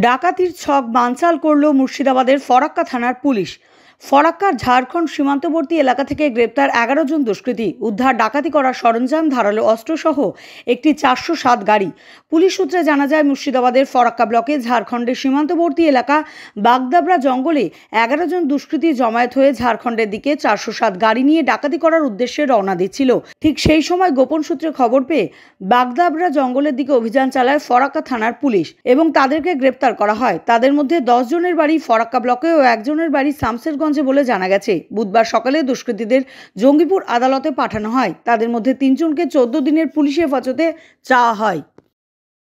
ডাকাতির ছক বানচাল করল মুর্শিদাবাদের ফরাক্কা থানার পুলিশ। ফরাক্কার ঝাড়খণ্ড সীমান্তবর্তী এলাকা থেকে গ্রেপ্তার এগারো জন দুষ্কৃতী। উদ্ধার ডাকাতি করার সরঞ্জাম, ধারালো অস্ত্রসহ একটি চারশো সাত গাড়ি। পুলিশ সূত্রে জানা যায়, মুর্শিদাবাদের ফরাক্কা ব্লকে ঝাড়খণ্ডের সীমান্তবর্তী এলাকা বাগদাবরা জঙ্গলে এগারো জন দুষ্কৃতী জমায়েত হয়ে ঝাড়খণ্ডের দিকে চারশো সাত গাড়ি নিয়ে ডাকাতি করার উদ্দেশ্যে রওনা দিচ্ছিল। ঠিক সেই সময় গোপন সূত্রে খবর পেয়ে বাগদাবরা জঙ্গলের দিকে অভিযান চালায় ফরাক্কা থানার পুলিশ এবং তাদেরকে গ্রেপ্তার করা হয়। তাদের মধ্যে দশ জনের বাড়ি ফরাক্কা ব্লকে ও একজনের বাড়ি শামসেরগঞ্জে বলে জানা গেছে, বুধবার সকালে দুষ্কৃতীদের জঙ্গিপুর আদালতে পাঠানো হয়। তাদের মধ্যে তিনজনকে চোদ্দ দিনের পুলিশ হেফাজতে চাওয়া হয়।